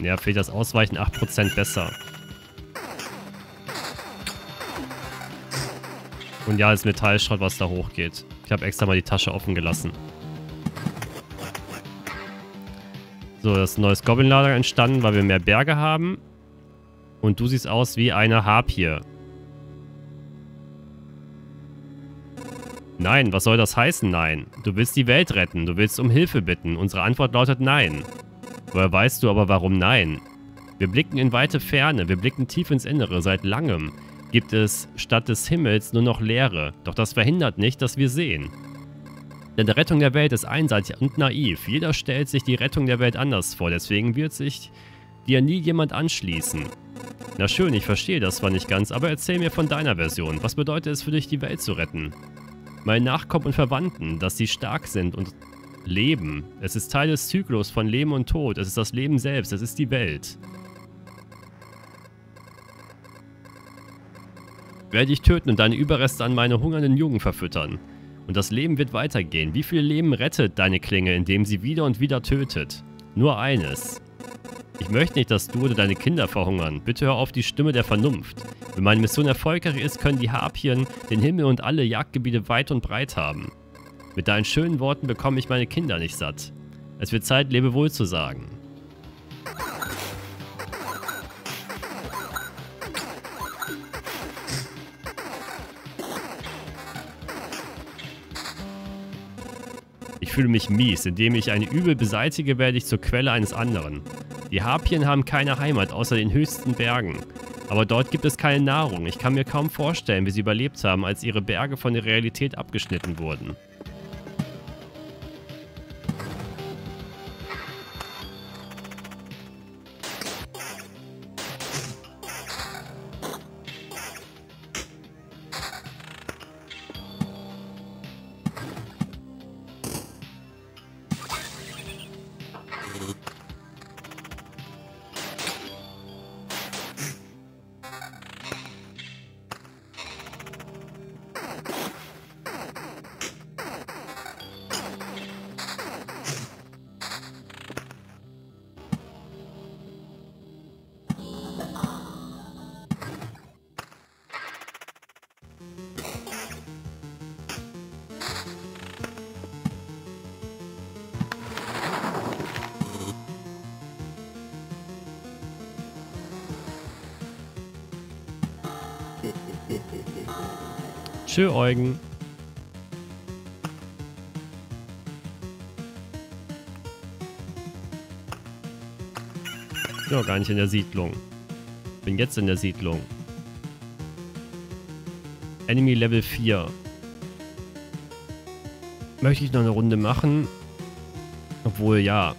Ja, fehlt das Ausweichen 8% besser. Und ja, ist Metallschrott, was da hochgeht. Ich habe extra mal die Tasche offen gelassen. So, das ist ein neues Goblin-Lager entstanden, weil wir mehr Berge haben. Und du siehst aus wie eine Harpie. Nein, was soll das heißen, nein? Du willst die Welt retten, du willst um Hilfe bitten. Unsere Antwort lautet nein. Woher weißt du aber, warum nein? Wir blicken in weite Ferne, wir blicken tief ins Innere. Seit langem gibt es statt des Himmels nur noch Leere. Doch das verhindert nicht, dass wir sehen. Denn die Rettung der Welt ist einseitig und naiv. Jeder stellt sich die Rettung der Welt anders vor. Deswegen wird sich dir nie jemand anschließen. Na schön, ich verstehe das zwar nicht ganz, aber erzähl mir von deiner Version. Was bedeutet es für dich, die Welt zu retten? Meinen Nachkommen und Verwandten, dass sie stark sind und leben. Es ist Teil des Zyklus von Leben und Tod. Es ist das Leben selbst. Es ist die Welt. Werde ich töten und deine Überreste an meine hungernden Jungen verfüttern. Und das Leben wird weitergehen. Wie viele Leben rettet deine Klinge, indem sie wieder und wieder tötet? Nur eines. Ich möchte nicht, dass du oder deine Kinder verhungern. Bitte hör auf die Stimme der Vernunft. Wenn meine Mission erfolgreich ist, können die Harpien den Himmel und alle Jagdgebiete weit und breit haben. Mit deinen schönen Worten bekomme ich meine Kinder nicht satt. Es wird Zeit, Lebewohl zu sagen. Ich fühle mich mies. Indem ich ein Übel beseitige, werde ich zur Quelle eines anderen. Die Harpien haben keine Heimat außer den höchsten Bergen. Aber dort gibt es keine Nahrung. Ich kann mir kaum vorstellen, wie sie überlebt haben, als ihre Berge von der Realität abgeschnitten wurden. Tschö, Eugen. Noch gar nicht in der Siedlung. Bin jetzt in der Siedlung. Enemy Level 4. Möchte ich noch eine Runde machen? Obwohl, ja.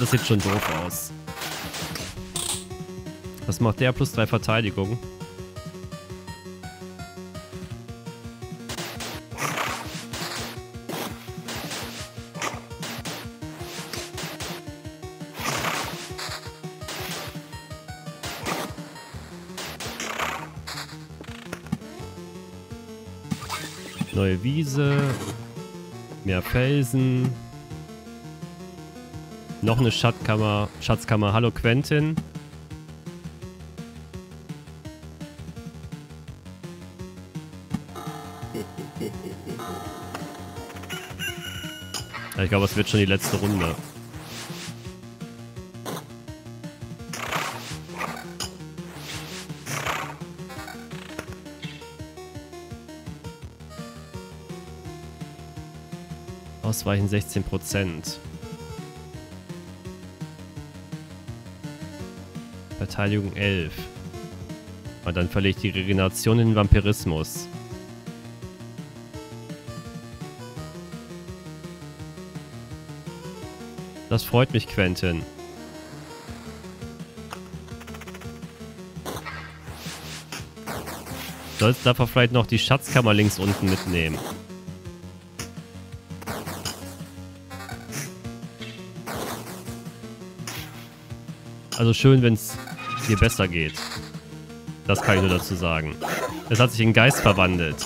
Das sieht schon doof aus. Was macht der? Plus drei Verteidigung. Neue Wiese. Mehr Felsen. Noch eine Schatzkammer. Schatzkammer. Hallo Quentin. Ich glaube, es wird schon die letzte Runde. Ausweichen 16 Prozent. Verteidigung 11. Und dann verlegt die Regeneration in den Vampirismus. Das freut mich, Quentin. Sollst dafür vielleicht noch die Schatzkammer links unten mitnehmen. Also schön, wenn es dir besser geht. Das kann ich nur dazu sagen. Es hat sich in Geist verwandelt.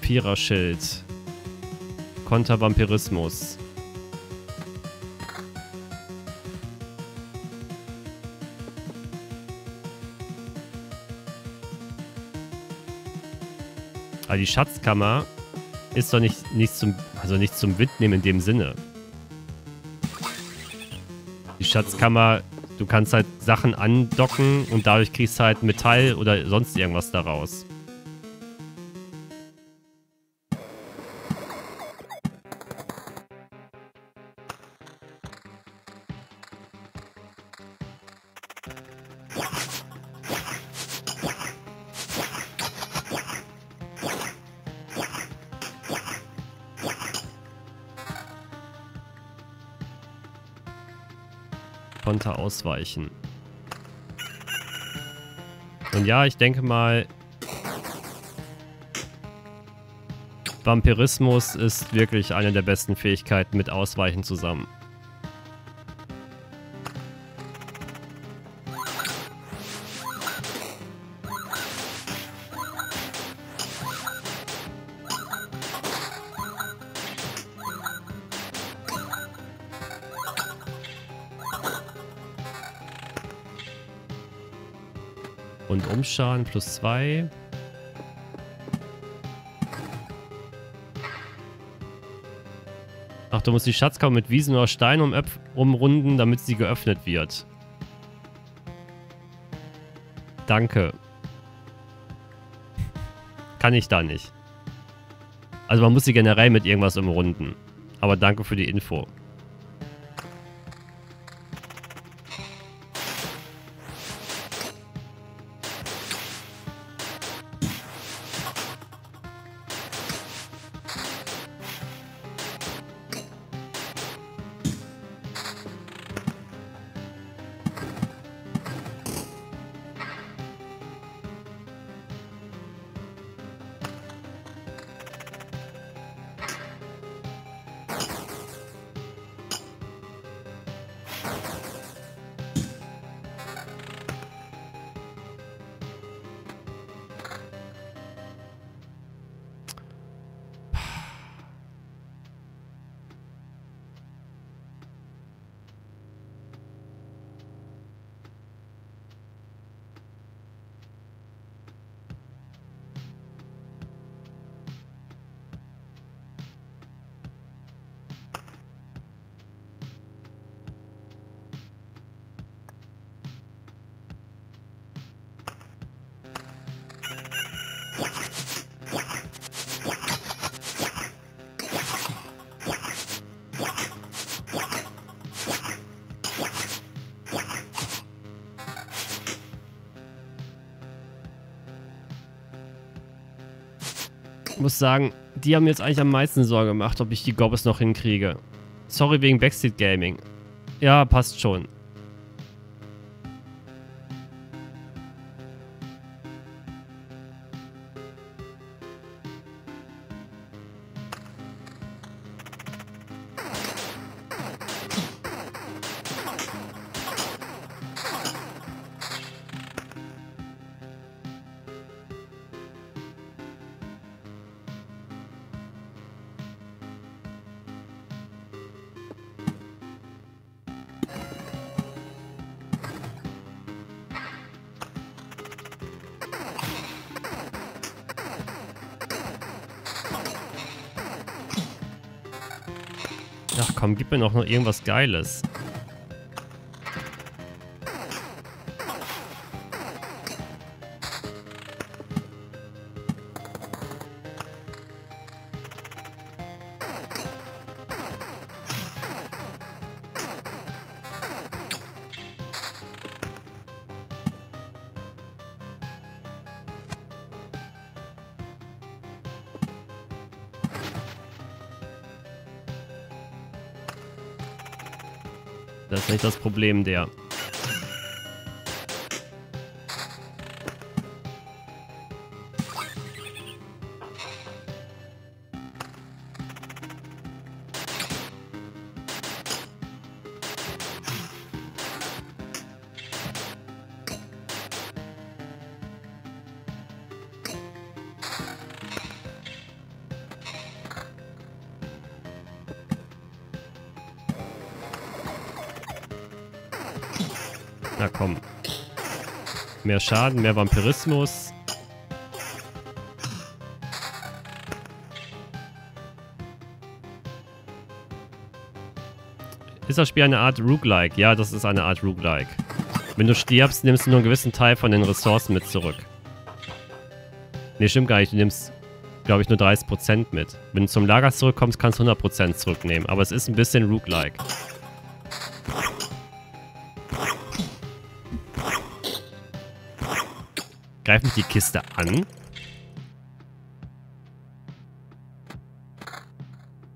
Viererschild. Kontervampirismus. Aber die Schatzkammer ist doch nicht, nicht zum, also nicht zum Mitnehmen in dem Sinne. Schatzkammer, du kannst halt Sachen andocken und dadurch kriegst du halt Metall oder sonst irgendwas daraus. Ausweichen. Und ja, ich denke mal, Vampirismus ist wirklich eine der besten Fähigkeiten mit Ausweichen zusammen. Und Umschaden plus 2. Ach, du musst die Schatzkammer mit Wiesen oder Steinen um umrunden, damit sie geöffnet wird. Danke. Kann ich da nicht. Also man muss sie generell mit irgendwas umrunden. Aber danke für die Info. Muss sagen, die haben jetzt eigentlich am meisten Sorge gemacht, ob ich die Gobbes noch hinkriege. Sorry wegen Backseat Gaming. Ja, passt schon. Noch, noch irgendwas Geiles. Das Problem der. Na komm. Mehr Schaden, mehr Vampirismus. Ist das Spiel eine Art Roguelike? Ja, das ist eine Art Roguelike. Wenn du stirbst, nimmst du nur einen gewissen Teil von den Ressourcen mit zurück. Ne, stimmt gar nicht. Du nimmst, glaube ich, nur 30% mit. Wenn du zum Lager zurückkommst, kannst du 100% zurücknehmen. Aber es ist ein bisschen Roguelike. Greift mich die Kiste an?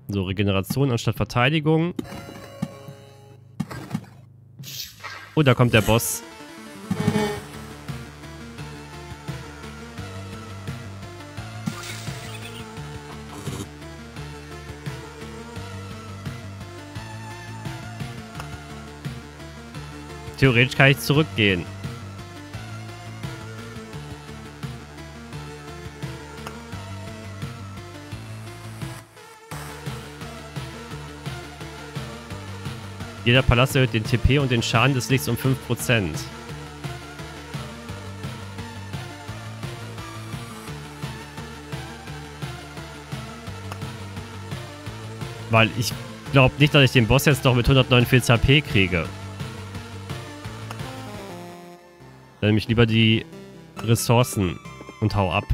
So, Regeneration anstatt Verteidigung. Oh, da kommt der Boss. Theoretisch kann ich zurückgehen. Jeder Palast erhöht den TP und den Schaden des Lichts um 5%. Weil ich glaube nicht, dass ich den Boss jetzt noch mit 149 HP kriege. Dann nehme ich lieber die Ressourcen und hau ab.